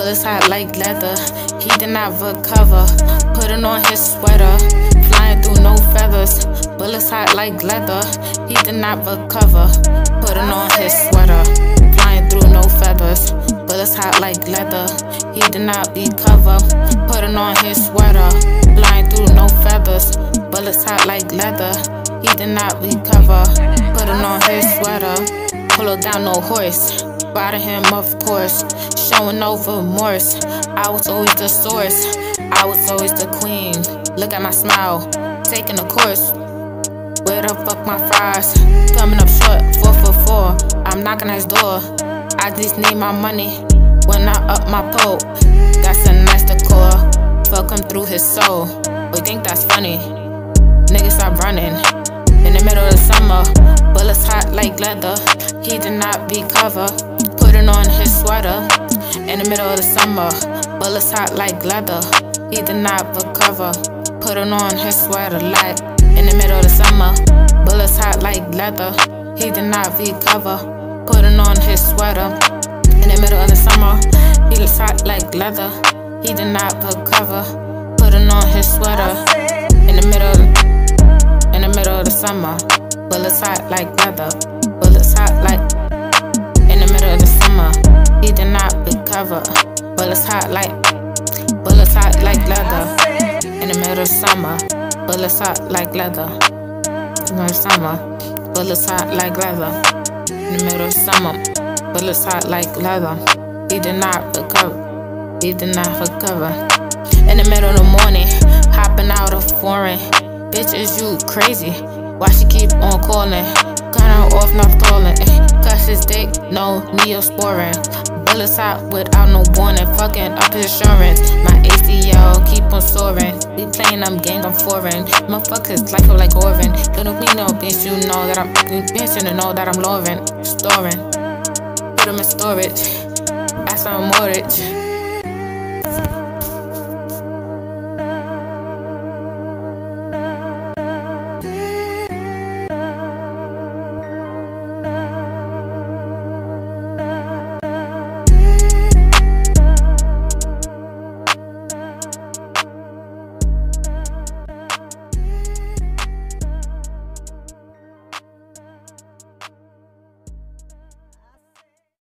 Bullets hot like leather. He did not recover. Putting on his sweater. Flying through no feathers. Bullets hot like leather. He did not recover. Putting on his sweater. Flying through no feathers. Bullets hot like leather. He did not recover. Putting on his sweater. Flying through no feathers. Bullets hot like leather. He did not recover. Putting on his sweater. Pull down no horse. Riding him, of course. Showing no remorse. I was always the source. I was always the queen. Look at my smile. Taking a course. Where the fuck my fries? Coming up short, four for four. I'm knocking at his door. I just need my money when I up my pole. That's a nice decor. Fuck him through his soul. We think that's funny. Niggas stop running. In the middle of the summer, bullets hot like leather. He did not recover. Putting on his sweater. In the middle of the summer, bullets hot like leather. He did not recover. Putting on his sweater like in the middle of the summer. Bullets hot like leather. He did not recover. Putting on his sweater. In the middle of the summer, he was hot like leather. He did not recover. Putting on his sweater. In the middle, in the middle of the summer. Bullets hot like leather. Bullets hot like. He did not recover. Bullets hot like. Bullets hot like leather. In the middle of summer, bullets hot like leather. In the summer, bullets hot like leather. In the middle of summer, bullets hot like leather. He did not recover. He did not recover. In the middle of the morning, hopping out of foreign. Bitch, is you crazy? Why she keep on calling? Kinda off Naftolin. Eh. Cuss his dick, no neosporin. Bullets hot without no warning. Fucking up his insurance. My ACL keep on soaring. We playing, I'm gang, I'm foreign. Motherfuckers life up like Oren. Little me know, bitch, you know that I'm bitch, and know that I'm loving. Storing. Put him in storage. Ask for a mortgage.